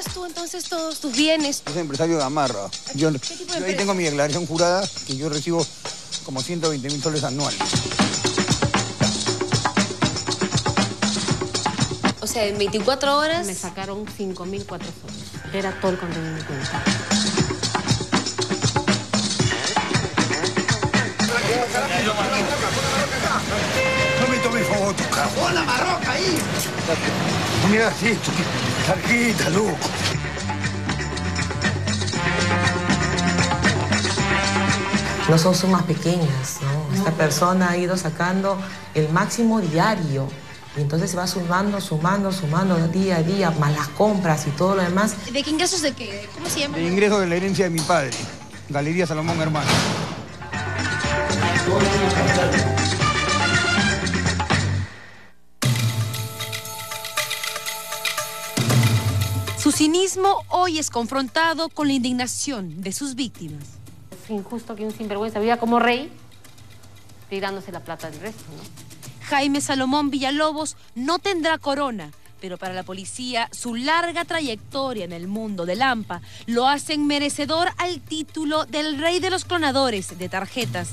gastas tú entonces todos tus bienes? Yo soy empresario de Amarra. Yo, ¿Qué tipo de yo ahí tengo mi declaración jurada que yo recibo como 120 mil soles anuales. O sea, en 24 horas... Me sacaron 5.004 soles. Era todo el contenido de mi cuenta. No me cajón la marroca ahí. No me hagas esto, tarjeta, loco. No son sumas pequeñas, ¿no? Esta persona ha ido sacando el máximo diario. Y entonces se va sumando, sumando, sumando día a día, más las compras y todo lo demás. ¿De qué ingresos de qué? ¿Cómo se llama? El ingreso de la herencia de mi padre, Galería Salomón Hermano. Cinismo hoy es confrontado con la indignación de sus víctimas. Es injusto que un sinvergüenza viva como rey tirándose la plata del resto, ¿no? Jaime Salomón Villalobos no tendrá corona, pero para la policía su larga trayectoria en el mundo del AMPA lo hacen merecedor al título del rey de los clonadores de tarjetas.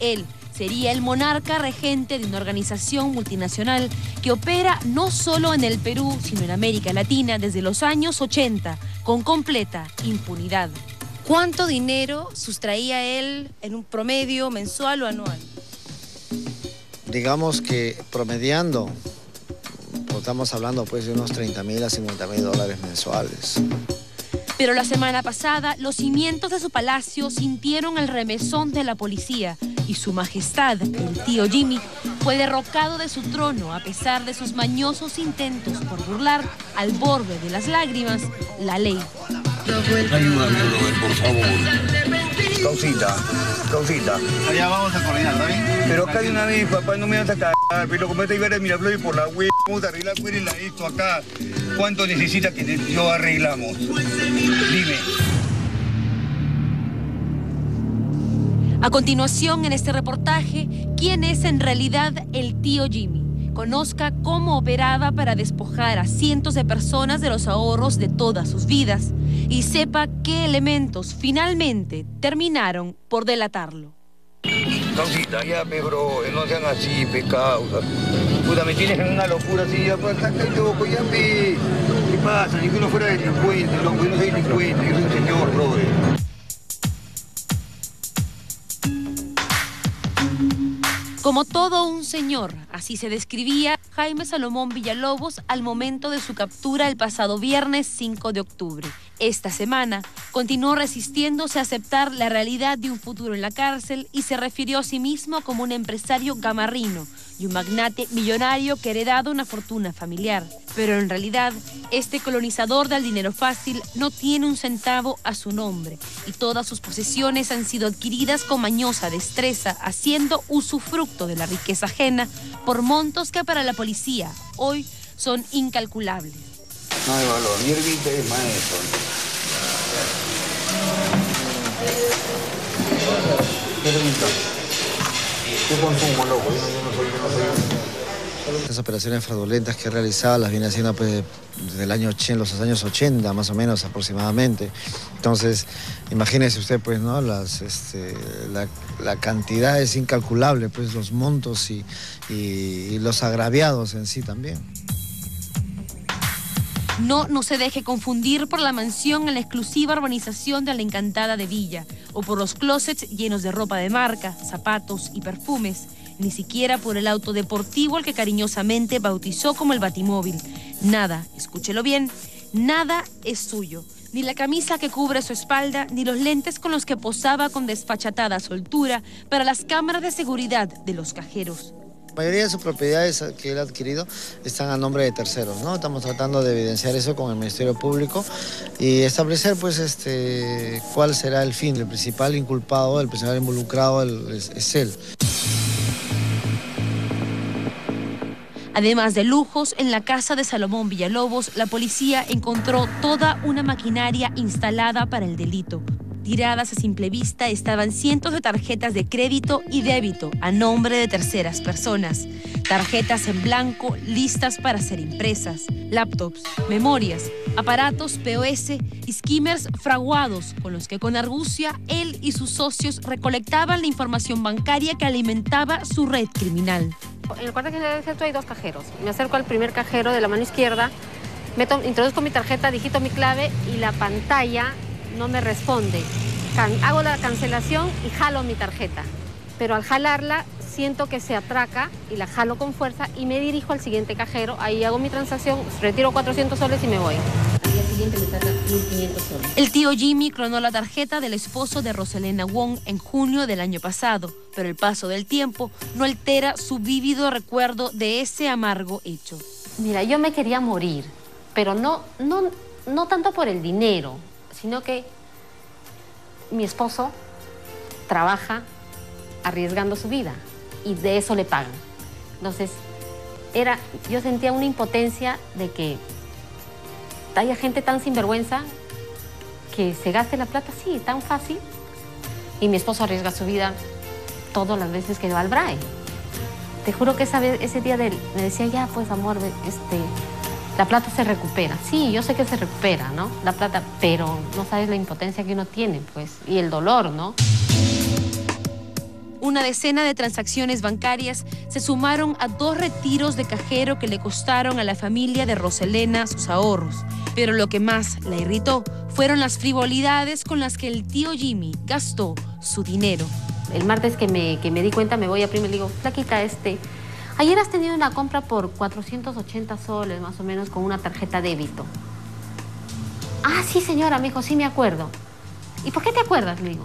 Él sería el monarca regente de una organización multinacional que opera no solo en el Perú, sino en América Latina desde los años 80, con completa impunidad. ¿Cuánto dinero sustraía él en un promedio mensual o anual? digamos que promediando, pues estamos hablando pues de unos 30 mil a 50 mil dólares mensuales. Pero la semana pasada, los cimientos de su palacio sintieron el remesón de la policía y su majestad, el tío Jimmy, fue derrocado de su trono a pesar de sus mañosos intentos por burlar al borde de las lágrimas la ley. Ayúdame, Robert, por favor. Causita, causita. Allá vamos a coordinar, ¿está bien? Pero acá de una vez, papá, no me vas a cagar. Pero como te iba a Miraflores por la web, vamos a arreglar, esto acá. ¿Cuánto necesita que lo arreglamos? Dime. A continuación, en este reportaje, ¿quién es en realidad el tío Jimmy? Conozca cómo operaba para despojar a cientos de personas de los ahorros de todas sus vidas y sepa qué elementos finalmente terminaron por delatarlo. Causita, ya, pe, bro, no sean así, pe, causa. Puta, me tienes en una locura así, ya, pues, acá loco, ya, pe. ¿Qué pasa? Ni que uno fuera delincuente, loco, yo no soy delincuente, yo soy un señor, brother. Como todo un señor, así se describía Jaime Salomón Villalobos al momento de su captura el pasado viernes 5 de octubre. Esta semana continuó resistiéndose a aceptar la realidad de un futuro en la cárcel y se refirió a sí mismo como un empresario gamarrino y un magnate millonario que heredado una fortuna familiar. Pero en realidad, este colonizador del dinero fácil no tiene un centavo a su nombre y todas sus posesiones han sido adquiridas con mañosa destreza, haciendo usufructo de la riqueza ajena por montos que para la policía hoy son incalculables. No hay valor. ¿Qué consumo? Yo. Estas operaciones fraudulentas que he realizado las viene haciendo pues, desde el año 80, los años 80 más o menos aproximadamente. Entonces, imagínese usted pues, ¿no? Las, este, la, la cantidad es incalculable, pues los montos y, y los agraviados en sí también. No, no se deje confundir por la mansión en la exclusiva urbanización de la Encantada de Villa o por los closets llenos de ropa de marca, zapatos y perfumes, ni siquiera por el auto deportivo al que cariñosamente bautizó como el Batimóvil. Nada, escúchelo bien, nada es suyo. Ni la camisa que cubre su espalda, ni los lentes con los que posaba con desfachatada soltura para las cámaras de seguridad de los cajeros. La mayoría de sus propiedades que él ha adquirido están a nombre de terceros, ¿no? Estamos tratando de evidenciar eso con el Ministerio Público y establecer, pues, este, cuál será el fin. El principal inculpado, el principal involucrado es él. Además de lujos, en la casa de Salomón Villalobos, la policía encontró toda una maquinaria instalada para el delito. Tiradas a simple vista estaban cientos de tarjetas de crédito y débito a nombre de terceras personas. Tarjetas en blanco listas para ser impresas. Laptops, memorias, aparatos POS y skimmers fraguados con los que con argucia él y sus socios recolectaban la información bancaria que alimentaba su red criminal. En el cuarto general del centro hay dos cajeros. Me acerco al primer cajero de la mano izquierda, meto, introduzco mi tarjeta, digito mi clave y la pantalla no me responde. hago la cancelación y jalo mi tarjeta. Pero al jalarla siento que se atraca y la jalo con fuerza y me dirijo al siguiente cajero. Ahí hago mi transacción, retiro 400 soles y me voy. Al día siguiente me saca 1500 soles. El tío Jimmy clonó la tarjeta del esposo de Roselena Wong en junio del año pasado, pero el paso del tiempo no altera su vívido recuerdo de ese amargo hecho. Mira, yo me quería morir, pero no, no, no tanto por el dinero, sino que mi esposo trabaja arriesgando su vida y de eso le pagan. Entonces, era, yo sentía una impotencia de que haya gente tan sinvergüenza que se gaste la plata así, tan fácil, y mi esposo arriesga su vida todas las veces que va al BRAE. Te juro que esa vez, ese día de él me decía, ya pues amor, este, la plata se recupera. Sí, yo sé que se recupera, ¿no? La plata, pero no sabes la impotencia que uno tiene, pues, y el dolor, ¿no? Una decena de transacciones bancarias se sumaron a dos retiros de cajero que le costaron a la familia de Roselena sus ahorros. Pero lo que más la irritó fueron las frivolidades con las que el tío Jimmy gastó su dinero. El martes que me, que me di cuenta me voy a prima y le digo, flaquita, este, Ayer has tenido una compra por 480 soles, más o menos, con una tarjeta débito. Ah, sí, señora, me dijo, sí me acuerdo. ¿Y por qué te acuerdas? Le.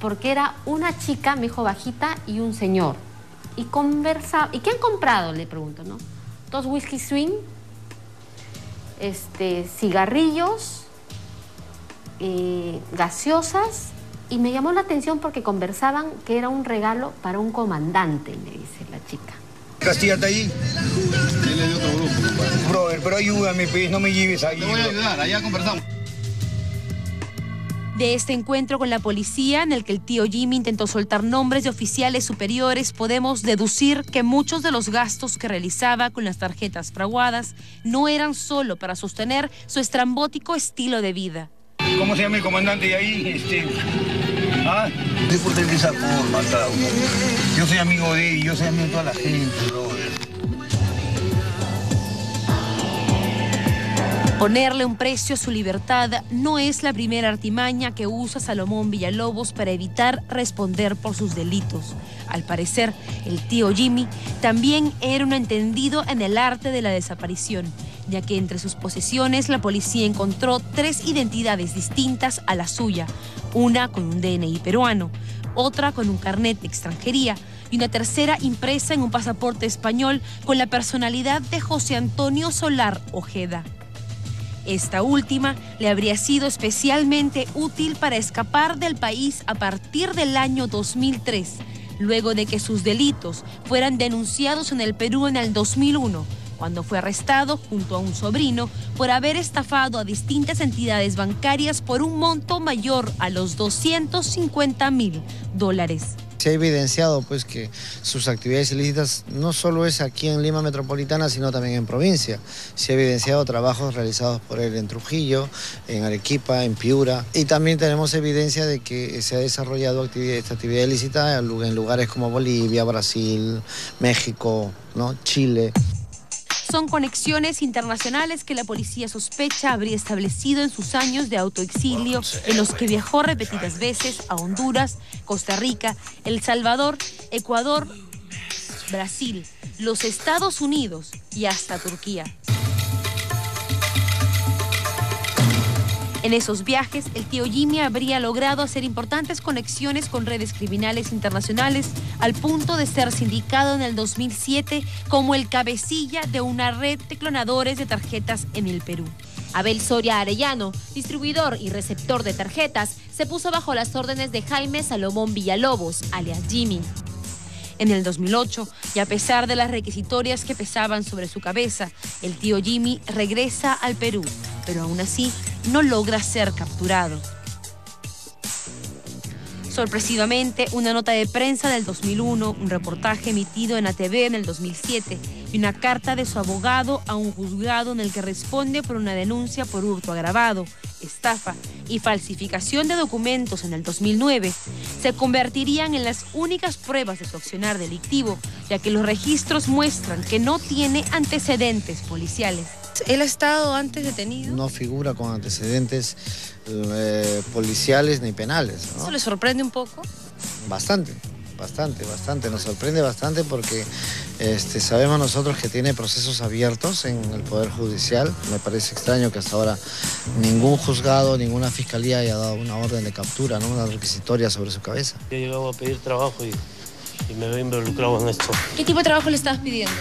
Porque era una chica, me dijo, bajita, y un señor. Y conversa... ¿Y qué han comprado? Le pregunto, ¿no? Dos whisky swing, este, cigarrillos, eh, gaseosas, y me llamó la atención porque conversaban que era un regalo para un comandante, me dice la chica. Castilla está ahí. Él es de otro grupo, Brother, pero ayúdame, pues, no me lleves ahí. Te voy a ayudar, allá conversamos. De este encuentro con la policía, en el que el tío Jimmy intentó soltar nombres de oficiales superiores, podemos deducir que muchos de los gastos que realizaba con las tarjetas fraguadas no eran solo para sostener su estrambótico estilo de vida. ¿Cómo se llama el comandante de ahí? Este... ¿Ah? de esa forma, Yo soy amigo de él, yo soy amigo de toda la gente. Ponerle un precio a su libertad no es la primera artimaña que usa Salomón Villalobos para evitar responder por sus delitos. Al parecer, el tío Jimmy también era un entendido en el arte de la desaparición, ya que entre sus posesiones la policía encontró tres identidades distintas a la suya, una con un DNI peruano, otra con un carnet de extranjería y una tercera impresa en un pasaporte español con la personalidad de José Antonio Solar Ojeda. Esta última le habría sido especialmente útil para escapar del país a partir del año 2003, luego de que sus delitos fueran denunciados en el Perú en el 2001, cuando fue arrestado junto a un sobrino por haber estafado a distintas entidades bancarias por un monto mayor a los 250 mil dólares. Se ha evidenciado pues que sus actividades ilícitas no solo es aquí en Lima Metropolitana, sino también en provincia. Se ha evidenciado trabajos realizados por él en Trujillo, en Arequipa, en Piura. Y también tenemos evidencia de que se ha desarrollado esta actividad ilícita en lugares como Bolivia, Brasil, México, ¿no? Chile son conexiones internacionales que la policía sospecha habría establecido en sus años de autoexilio, en los que viajó repetidas veces a Honduras, Costa Rica, El Salvador, Ecuador, Brasil, los Estados Unidos y hasta Turquía. En esos viajes, el tío Jimmy habría logrado hacer importantes conexiones con redes criminales internacionales al punto de ser sindicado en el 2007 como el cabecilla de una red de clonadores de tarjetas en el Perú. Abel Soria Arellano, distribuidor y receptor de tarjetas, se puso bajo las órdenes de Jaime Salomón Villalobos, alias Jimmy en el 2008 y a pesar de las requisitorias que pesaban sobre su cabeza, el tío Jimmy regresa al Perú, pero aún así no logra ser capturado. Sorpresivamente, una nota de prensa del 2001, un reportaje emitido en ATV en el 2007 y una carta de su abogado a un juzgado en el que responde por una denuncia por hurto agravado, estafa y falsificación de documentos en el 2009 se convertirían en las únicas pruebas de su accionar delictivo, ya que los registros muestran que no tiene antecedentes policiales. ¿Él ha estado antes detenido? No figura con antecedentes eh, policiales ni penales. ¿Eso le sorprende un poco? Bastante, bastante, bastante. Nos sorprende bastante porque este, sabemos nosotros que tiene procesos abiertos en el Poder Judicial. Me parece extraño que hasta ahora ningún juzgado, ninguna fiscalía haya dado una orden de captura, ¿no? una requisitoria sobre su cabeza. Yo he llegado a pedir trabajo y, y me veo involucrado en esto. ¿Qué tipo de trabajo le estabas pidiendo?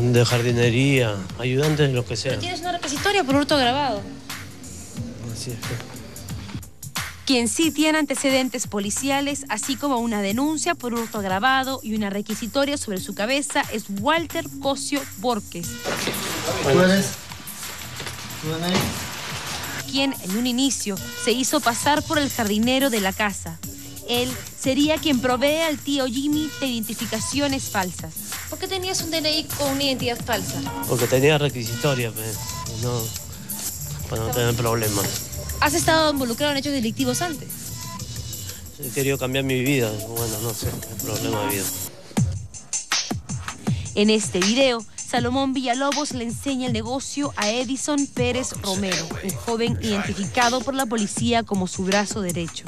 De jardinería, ayudante, lo que sea. Pero tienes una requisitoria por hurto agravado. Así es. Quien sí tiene antecedentes policiales, así como una denuncia por hurto agravado y una requisitoria sobre su cabeza, es Walter Cosio Borges. Quien en un inicio se hizo pasar por el jardinero de la casa. Él sería quien provee al tío Jimmy de identificaciones falsas. ¿Por qué tenías un DNI con una identidad falsa? Porque tenía requisitoria, pues, no, para no tener problemas. ¿Has estado involucrado en hechos delictivos antes? He querido cambiar mi vida, bueno, no sé, el problema de vida. En este video, Salomón Villalobos le enseña el negocio a Edison Pérez Romero, un joven identificado por la policía como su brazo derecho.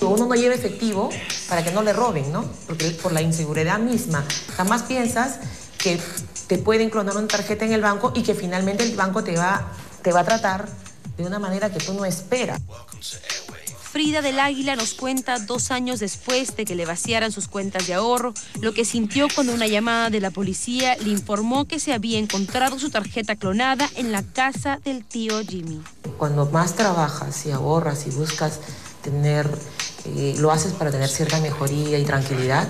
Uno no lleva efectivo para que no le roben, ¿no? Porque por la inseguridad misma. Jamás piensas que te pueden clonar una tarjeta en el banco y que finalmente el banco te va, te va a tratar de una manera que tú no esperas. Frida del Águila nos cuenta dos años después de que le vaciaran sus cuentas de ahorro, lo que sintió cuando una llamada de la policía le informó que se había encontrado su tarjeta clonada en la casa del tío Jimmy. Cuando más trabajas y ahorras y buscas eh, lo haces para tener cierta mejoría y tranquilidad,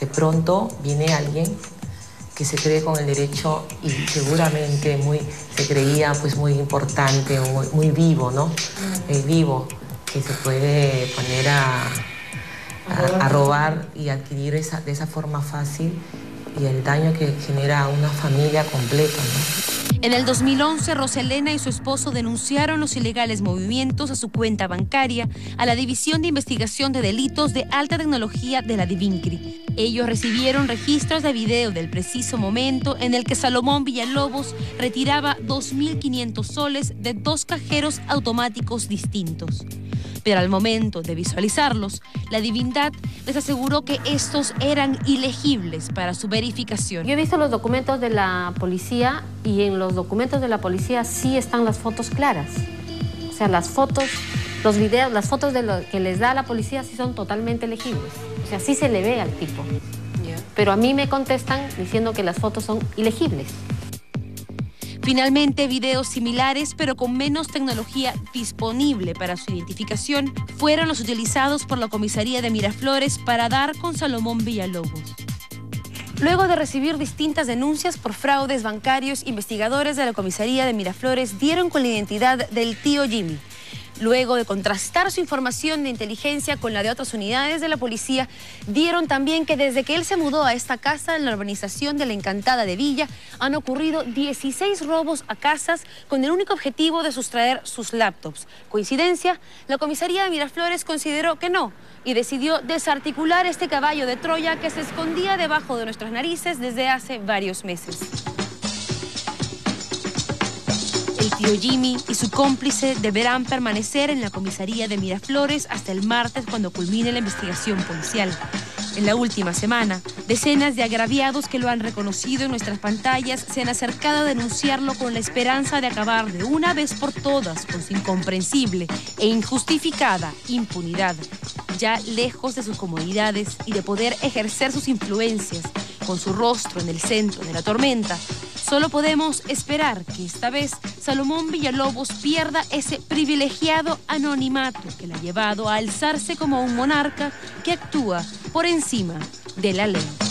de pronto viene alguien que se cree con el derecho y seguramente muy, se creía pues muy importante, muy, vivo, ¿no? Eh, vivo, que se puede poner a robar y adquirir esa, de esa forma fácil y el daño que genera a una familia completa, ¿no? En el 2011, Roselena y su esposo denunciaron los ilegales movimientos a su cuenta bancaria a la División de Investigación de Delitos de Alta Tecnología de la Divincri. Ellos recibieron registros de video del preciso momento en el que Salomón Villalobos retiraba 2.500 soles de dos cajeros automáticos distintos. Pero al momento de visualizarlos, la divindad les aseguró que estos eran ilegibles para su verificación. Yo he visto los documentos de la policía y en los documentos de la policía sí están las fotos claras. O sea, las fotos, los videos, las fotos de lo que les da la policía sí son totalmente legibles. O sea, sí se le ve al tipo. Pero a mí me contestan diciendo que las fotos son ilegibles. Finalmente, videos similares, pero con menos tecnología disponible para su identificación, fueron los utilizados por la comisaría de Miraflores para dar con Salomón Villalobos. Luego de recibir distintas denuncias por fraudes bancarios, investigadores de la comisaría de Miraflores dieron con la identidad del tío Jimmy. Luego de contrastar su información de inteligencia con la de otras unidades de la policía, dieron también que desde que él se mudó a esta casa en la urbanización de la Encantada de Villa, han ocurrido 16 robos a casas con el único objetivo de sustraer sus laptops. ¿Coincidencia? La comisaría de Miraflores consideró que no y decidió desarticular este caballo de Troya que se escondía debajo de nuestras narices desde hace varios meses. Tío Jimmy y su cómplice deberán permanecer en la comisaría de Miraflores hasta el martes cuando culmine la investigación policial. En la última semana, decenas de agraviados que lo han reconocido en nuestras pantallas se han acercado a denunciarlo con la esperanza de acabar de una vez por todas con su incomprensible e injustificada impunidad. Ya lejos de sus comodidades y de poder ejercer sus influencias, con su rostro en el centro de la tormenta, Solo podemos esperar que esta vez Salomón Villalobos pierda ese privilegiado anonimato que le ha llevado a alzarse como un monarca que actúa por encima de la ley.